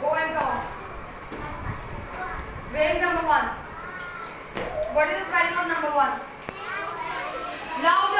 Go and count. Where is number one? What is the spelling of number one? Loud.